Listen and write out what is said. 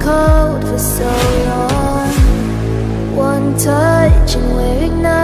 cold for so long. One touch and we're ignited.